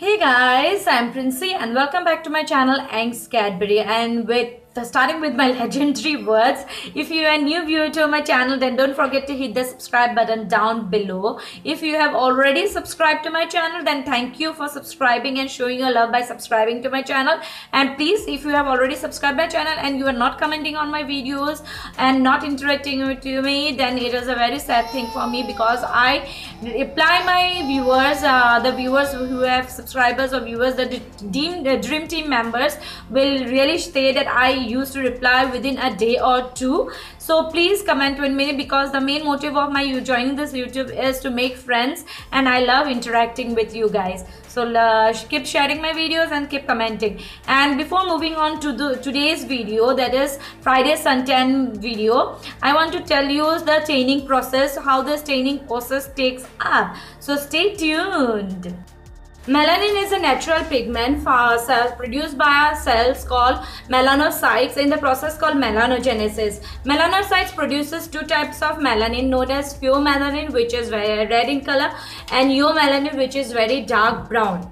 Hey guys, I'm Princy and welcome back to my channel Ankz Cadbury. And with starting with my legendary words if you are new viewer to my channel then don't forget to hit the subscribe button down below. If you have already subscribed to my channel then thank you for subscribing and showing your love by subscribing to my channel. And please if you have already subscribed my channel and you are not commenting on my videos and not interacting with me then it is a very sad thing for me because I reply my viewers uh, the viewers who have subscribers or viewers the the dream team members will really say that I used to reply within a day or two. So please comment with me because the main motive of my joining this youtube is to make friends and i love interacting with you guys. So uh, keep sharing my videos and keep commenting. And before moving on to the today's video that is friday suntan video i want to tell you the training process how this training process takes up. So stay tuned Melanin is a natural pigment produced by our cells called melanocytes in the process called melanogenesis. Melanocytes produces two types of melanin known as pheomelanin which is very red in color and eumelanin which is very dark brown.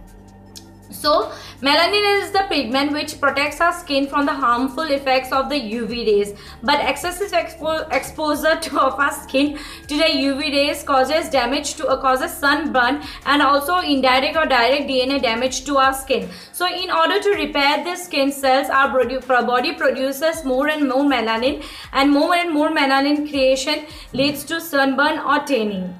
So Melanin is the pigment which protects our skin from the harmful effects of the UV rays. But excessive expo exposure to of our skin to the UV rays causes damage to uh, causes sunburn and also indirect or direct DNA damage to our skin. So in order to repair the skin cells, our body produces more and more melanin and more and more melanin creation leads to sunburn or tanning.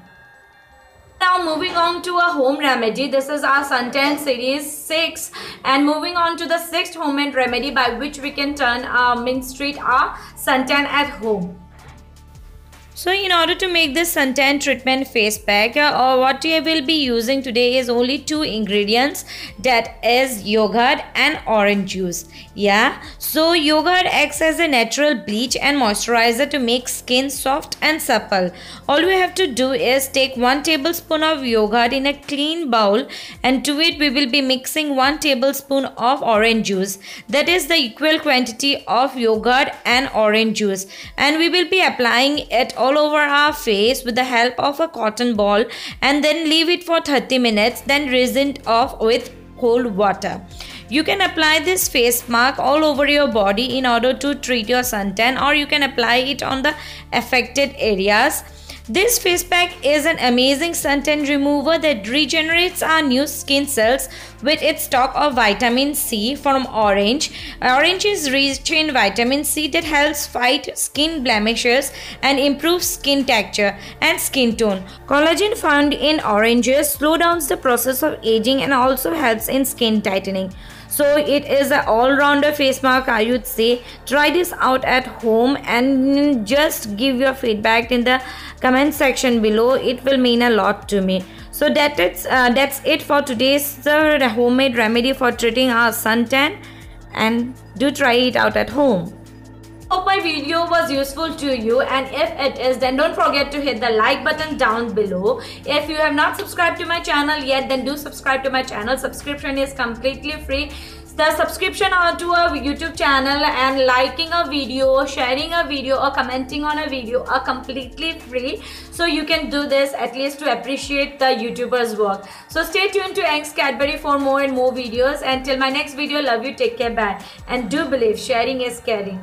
Now moving on to a home remedy. This is our Suntan series 6 and moving on to the sixth homemade remedy by which we can turn uh, our mint street our suntan at home. So in order to make this suntan treatment face pack or what we will be using today is only two ingredients that is yogurt and orange juice. Yeah, so yogurt acts as a natural bleach and moisturizer to make skin soft and supple. All we have to do is take 1 tablespoon of yogurt in a clean bowl and to it we will be mixing 1 tablespoon of orange juice. That is the equal quantity of yogurt and orange juice and we will be applying it all all over our face with the help of a cotton ball and then leave it for 30 minutes then rinse it off with cold water. You can apply this face mask all over your body in order to treat your suntan or you can apply it on the affected areas. This face pack is an amazing suntan remover that regenerates our new skin cells with its stock of vitamin C from orange. Orange is rich in vitamin C that helps fight skin blemishes and improve skin texture and skin tone. Collagen found in oranges slow down the process of aging and also helps in skin tightening so it is an all-rounder face mask i would say. Try this out at home and just give your feedback in the comment section below. It will mean a lot to me. So that it's uh, that's it for today's uh, homemade remedy for treating our suntan and do try it out at home hope my video was useful to you and if it is then don't forget to hit the like button down below if you have not subscribed to my channel yet then do subscribe to my channel subscription is completely free the subscription to a YouTube channel and liking a video, sharing a video or commenting on a video are completely free. So you can do this at least to appreciate the YouTuber's work. So stay tuned to Ankz Cadbury for more and more videos. Until my next video, love you, take care, bye. And do believe sharing is caring.